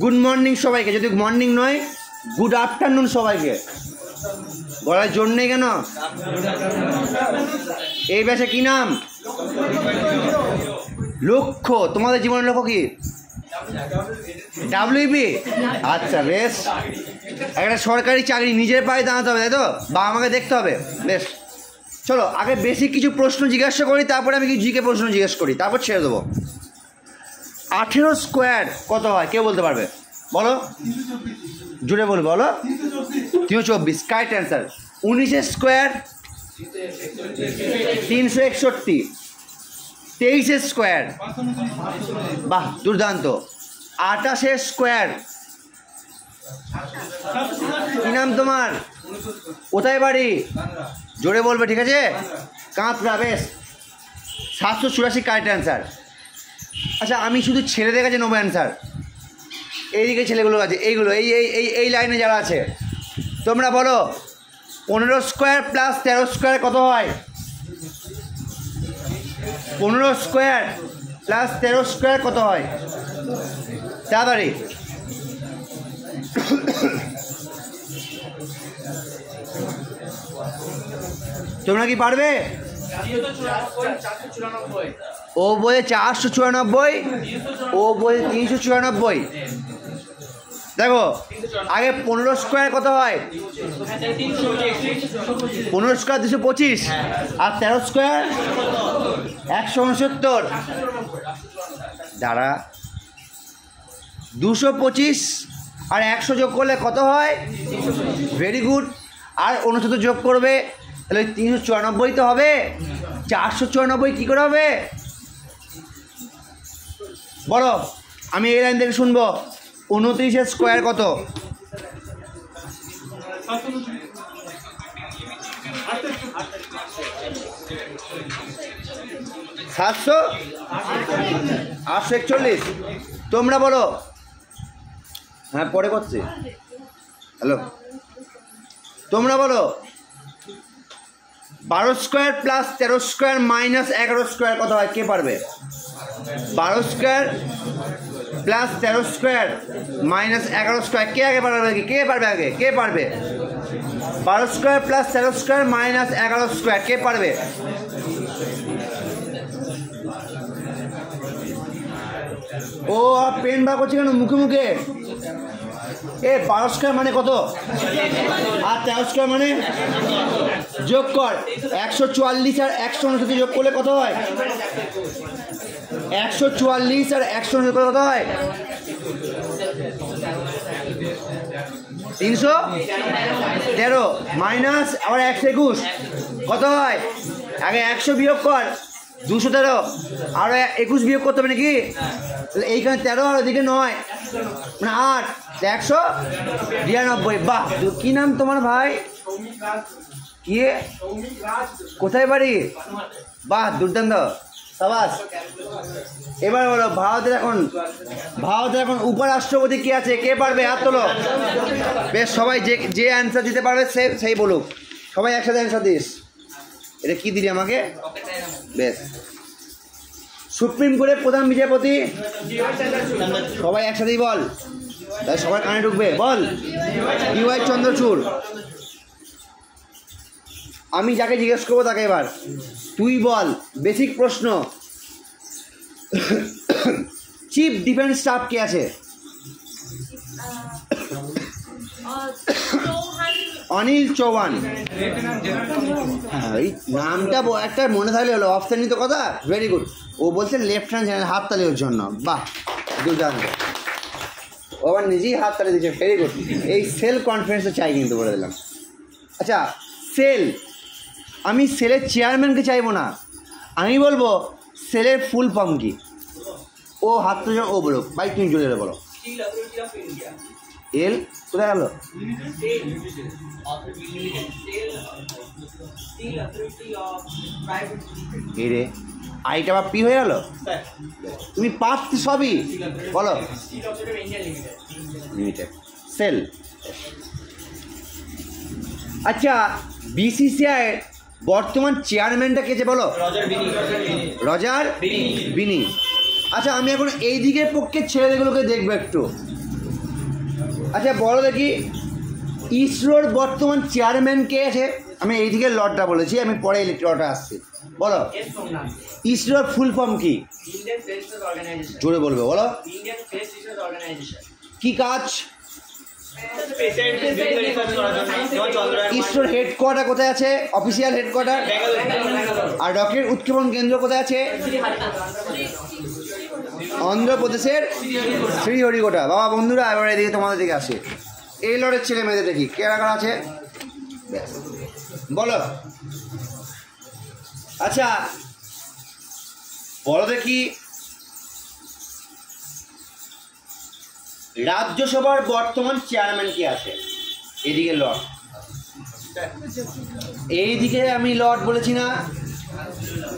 Good morning সবাইকে। যদি morning নয় গুড আফটারনুন সবাইকে। বলার জোর নেই কেন? এই ব্যাসে কি নাম? লক্ষ্য। তোমাদের জীবনের লক্ষ্য কি? ডাব্লিউবি আচ্ছা বেশ। একটা সরকারি চাকরি নিজের পায়ে দাঁড়াতে হবে, তাই তো? বা আমাকে দেখতে হবে। বেশ। চলো, আগে বেশি কিছু প্রশ্ন জিজ্ঞাসা করি, তারপরে আমি কিছু জিকে প্রশ্ন জিজ্ঞেস করি। তারপর ছেড়ে দেবো। আঠেরো স্কোয়ার কত হয়? কেউ বলতে পারবে? বলো। জুড়ে বল বলো। তিনশো চব্বিশ। কারেক্ট অ্যান্সার উনিশের স্কোয়ার, তিনশো একষট্টি। তেইশের স্কোয়ার। বাহ, দুর্দান্ত। আটাশের স্কোয়ার। কি নাম তোমার? কোথায় বাড়ি? জোরে বলবে, ঠিক আছে? কাঁচরা বেশ। সাতশো চুরাশি কারেক্ট অ্যান্সার আচ্ছা আমি শুধু ছেলেদের কাছে নেব অ্যান্সার এইদিকে ছেলেগুলো আছে, এইগুলো, এই এই এই এই লাইনে যারা আছে। তোমরা বলো, পনেরো স্কোয়ার প্লাস তেরো স্কোয়ার কত হয়? পনেরো স্কোয়ার প্লাস তেরো স্কোয়ার কত হয়? তাড়াতাড়ি। তোমরা কি পারবে? ও বলে চারশো চুরানব্বই, ও বলে তিনশো চুরানব্বই। দেখো, আগে পনেরো স্কোয়ার কত হয়? পনেরো স্কোয়ার দুশো পঁচিশ, আর তেরো স্কোয়ার একশো উনসত্তর। দাঁড়া, দুশো পঁচিশ আর একশো যোগ করলে কত হয়? ভেরি গুড আর উনসত্তর যোগ করবে, তাহলে তিনশো চুরানব্বই তো হবে, চারশো চুরানব্বই কী করে হবে? বলো আমি এই লাইন থেকে শুনব। উনত্রিশের স্কোয়ার কত? সাতশো? আটশো একচল্লিশ। তোমরা বলো। হ্যাঁ পরে করছি। হ্যালো। তোমরা বলো। বারো স্কোয়ার প্লাস তেরো স্কোয়ার মাইনাস এগারো স্কোয়ার কত হয়? কে পারবে? বারো স্কোয়ার প্লাস তেরো স্কোয়ার মাইনাস এগারো স্কোয়ার। কে আগে পারবে আগে? কে পারবে আগে? কে পারবে? বারো স্কোয়ার প্লাস তেরো স্কোয়ার মাইনাস এগারো স্কোয়ার। কে পারবে? ও পেন বার করছে কেন? মুখে মুখে। এ, বারো স্কোয়ার মানে কত? আর তেরো স্কোয়ার মানে? যোগ কর। একশো চুয়াল্লিশ আর একশো উনষাটি যোগ করলে কত হয়? একশো চুয়াল্লিশ আর একশো উনষাট কত হয়? তিনশো? তেরো। মাইনাস আবার একশো একুশ। কত হয়? আগে একশো বিয়োগ কর, দুশো তেরো। আরও একুশ বিয়োগ করতে হবে নাকি? এইখানে তেরো আর ওদিকে নয়। মানে আট। একশো বিরানব্বই। বাহ কী নাম তোমার ভাই? কি? কোথায় বাড়ি? বাহ, দুর্দান্ত। সাবাস। এবার বলো, ভারতের এখন ভারতের এখন উপরাষ্ট্রপতি কে আছে? কে পারবে? হাত তোলো। বেশ, সবাই যে যে অ্যান্সার দিতে পারবে, সে সেই বলুক। সবাই একসাথে অ্যান্সার দিস। এটা কি দিলি আমাকে? বেশ। সুপ্রিম কোর্টের প্রধান বিচারপতি? সবাই একসাথেই বল। তাই সবার কানে ঢুকবে। বল। D Y Chandrachud. আমি যাকে জিজ্ঞেস করব তাকে এবার। তুই বল বেসিক প্রশ্ন। চিফ ডিফেন্স স্টাফ কে আছে? অনিল চৌহান। হ্যাঁ এই নামটা একটা মনে থাকলে হলো অপশানই তো কথা? ভেরি গুড ও বলছে লেফট হ্যান্ড চ্যানেল হাত তালি ওর জন্য। বাহ, দুর্দান্ত। ও আবার নিজেই হাত তালি দিচ্ছে ভেরি গুড এই সেল কনফিডেন্সটা চাই কিন্তু বলে দিলাম। আচ্ছা সেল আমি সেলের চেয়ারম্যানকে চাইব না। আমি বলব, সেলের ফুল ফর্ম কি ও হাত তো ও বলো বাইক তুমি চলে বলো। এল, কোথায় গেল? এই রে, আইটা আবার পি হয়ে গেল? তুমি পাচ্ছি সবই? বলো। সেল। আচ্ছা বিসিসিআই বর্তমান চেয়ারম্যানটা কে যে বলো? রজার বিনি। আচ্ছা আমি এখন এই দিকের পক্ষে ছেলেদেরগুলোকে দেখব একটু। আচ্ছা বলো দেখি ইসরোর বর্তমান চেয়ারম্যান কে আছে? আমি এইদিকে লটটা বলেছি আমি পরে লটটা আসছি। বলো ইসরোর ফুল ফর্ম কি? জোরে বলবে বলো। কি কাজ? ইসরোর হেডকোয়ার্টার কোথায় আছে? অফিসিয়াল হেডকোয়ার্টার আর রকেট উৎক্ষেপণ কেন্দ্র কোথায় আছে? অন্ধ্রপ্রদেশের শ্রীহরিকোটা। বাবা, বন্ধুরা, এবার এদিকে তোমাদের দিকে আসে। এই লড়ের ছেলে মেয়েদের দেখি। কে রাখার আছে? বলো। আচ্ছা বলো দেখি। রাজ্যসভার বর্তমান চেয়ারম্যান কে আছে? এদিকে লর্ড। এইদিকে আমি লর্ড বলেছি না।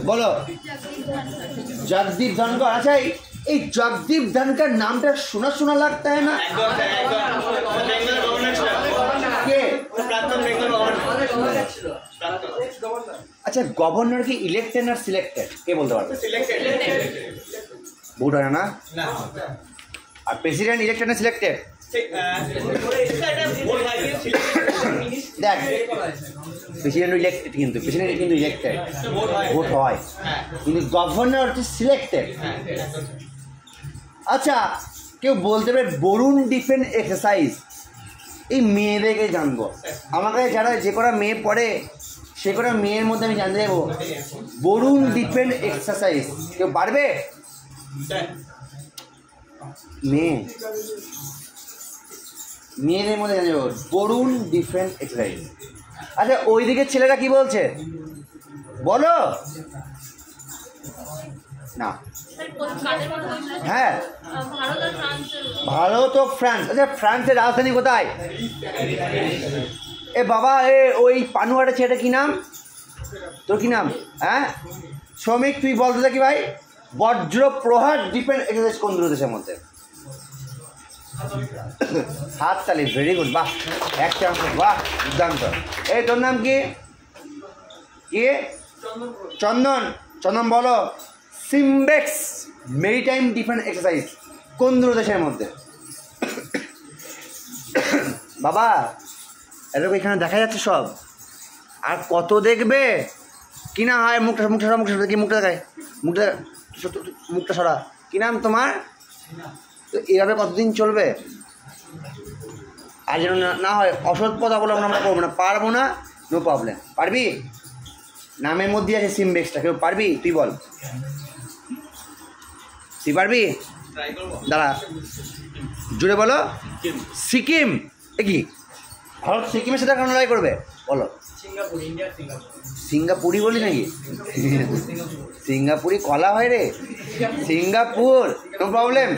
বলো। জগদীপ ধনকর আচ্ছা এই- জগদীপ ধনকর নামটা শোনা শোনা লাগতে হয় না? আচ্ছা গভর্নর কি ইলেক্টেড আর সিলেক্টেড কে বলতে পারবে? ভোট হয় না? না। আর প্রেসিডেন্ট ইলেক্টেড না সিলেক্টেড দেখ প্রেসিডেন্ট ইলেক্টেড কিন্তু প্রেসিডেন্ট কিন্তু ইলেক্টেড ভোট হয়। হয়। কিন্তু গভর্নর হচ্ছে সিলেক্টেড হ্যাঁ আচ্ছা কেউ বলতে পারে বরুণ ডিফেন্স এক্সারসাইজ এই মেয়েদেরকে জানব। আমাকে যারা যে কটা মেয়ে পড়ে সে কটা মেয়ের মধ্যে আমি জানতে যাব বরুণ ডিফেন্স এক্সারসাইজ কেউ পারবে? মেয়ে। মেয়েদের মধ্যে যাব বরুণ ডিফেন্স এক্সারসাইজ আচ্ছা ওই দিকের ছেলেরা কি বলছে? বলো। না? হ্যাঁ। ভারত ও ফ্রান্স। আচ্ছা ফ্রান্সের রাজধানী কোথায়? এ বাবা, এ ওই পানুয়াটা ছেলেটা কি নাম? তোর কি নাম? হ্যাঁ? শ্রমিক, তুই বলতে থাকি ভাই। বজ্র প্রহার ডিপেন্ড এক্সারসাইজ কোন দূর দেশের মধ্যে? হাত তালি ভেরি গুড বাহ এক চান্স বাহ, দুর্দান্ত। এই তোর নাম কি? কি? চন্দন। চন্দন বলো। সিমবেক্স মেরিটাইম ডিফেন্স এক্সারসাইজ কোন দূরদেশের মধ্যে? বাবা, এরকম এখানে দেখা যাচ্ছে সব। আর কত দেখবে? কিনা হয়, মুখটা মুখটা মুখটা কি মুখটা দেখায় মুখটা মুখটা সরা। কি নাম তোমার? তো এভাবে কতদিন চলবে? আর যেন না- হয় অসৎ পথ অবলম্বন আমরা করব না। পারব না নো প্রবলেম পারবি? নামের মধ্যে আছে সিমবেক্সটা কেউ পারবি? তুই বল। তুই পারবি? দাঁড়া। জুড়ে বলো। সিকিম। এ কি? ভারত সিকিমের সাথে কেন লড়াই করবে? বলো। সিঙ্গাপুর ইন্ডিয়ার সিঙ্গাপুর। সিঙ্গাপুরি বলি নাকি? সিঙ্গাপুরি কলা হয় রে। সিঙ্গাপুর নো প্রবলেম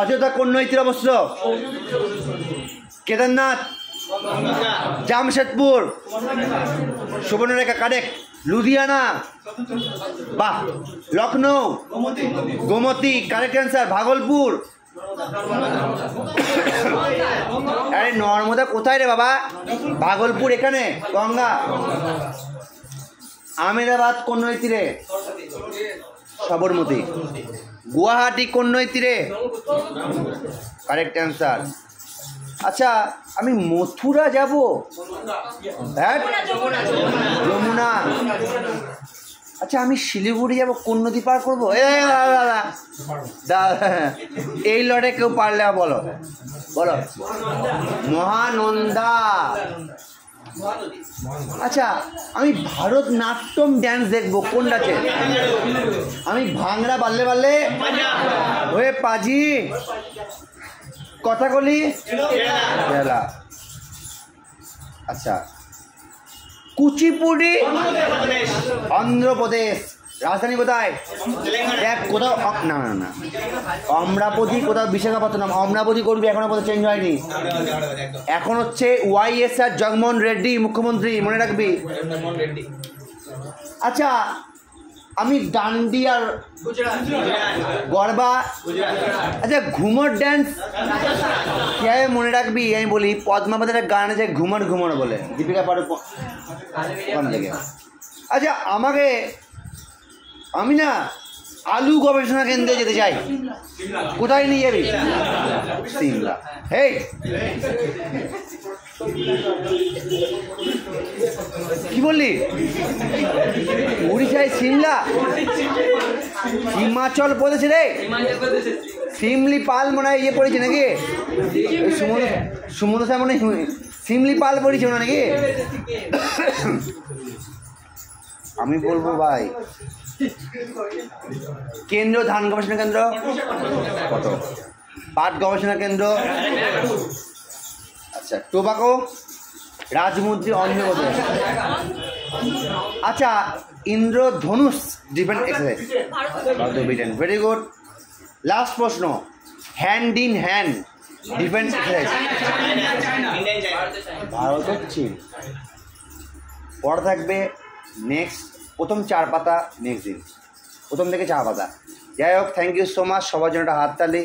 অযোধ্যা কোন নৈতির অবস্থিত। কেদারনাথ, জামশেদপুর, সুবর্ণরেখা কারেক্ট লুধিয়ানা, বাহ, লখনৌ, গোমতী কারেক্ট অ্যান্সার ভাগলপুর। আরে নর্মদা কোথায় রে বাবা? ভাগলপুর এখানে? গঙ্গা? আমেদাবাদ কোন নদী তীরে সবরমতী। গুয়াহাটি কোন নদী তীরে কারেক্ট অ্যান্সার আচ্ছা আমি মথুরা যাব? হ্যাঁ? যমুনা। আচ্ছা আমি শিলিগুড়ি যাব কোন নদী পার করব এই লড়ে কেউ পারলে বলো বলো মহানন্দা আচ্ছা আমি ভারতনাট্যম ড্যান্স দেখব কোনটাতে আমি ভাংড়া বাল্লে বাল্লে হয়ে পাজি কথাকলি কেরালা আচ্ছা কুচিপুড়ি অন্ধ্রপ্রদেশ। রাজধানী কোথায়? দেখ কোথাও না না না। অমরাপতি কোথাও বিশাখাপত্তনম। অমরাপতি করবি এখনও কোথাও চেঞ্জ হয়নি। এখন হচ্ছে Y S R Jaganmohan Reddy মুখ্যমন্ত্রী মনে রাখবি? আচ্ছা আমি ডান্ডিয়ার গরবা আচ্ছা ঘুমর ড্যান্স কীভাবে মনে রাখবি? আমি বলি, পদ্মাবতের গান আছে, ঘুমর ঘুমর বলে। দীপিকা পাড়ু থেকে আচ্ছা আমাকে, আমি না আলু গবেষণা কেন্দ্রে যেতে চাই। কোথায় নিয়ে যাবি? সিমলা। হেই! কি বললি? উড়িষ্যায় সিমলা? হিমাচল প্রদেশে রে? সিমলি পাল মনে হয় ইয়ে পড়েছে নাকি? সুমন সুমন স্যার মনে সিমলি পাল পড়েছে না নাকি? আমি বলব ভাই, কেন্দ্র ধান গবেষণা কেন্দ্র? কত? পাট গবেষণা কেন্দ্র? আচ্ছা টোবাকো রাজমন্ত্রী অন্ধ্রপ্রদেশ আচ্ছা Indradhanush defence exercise Britain very good last প্রশ্ন hand in hand defence exercise Indian China Bharat চীন। পরে থাকবে নেক্সট প্রথম চার পাতা নেক্সট দিন। প্রথম থেকে চার পাতা। যাই হোক থ্যাংক ইউ সো মাচ সবার জন্য একটা হাততালি।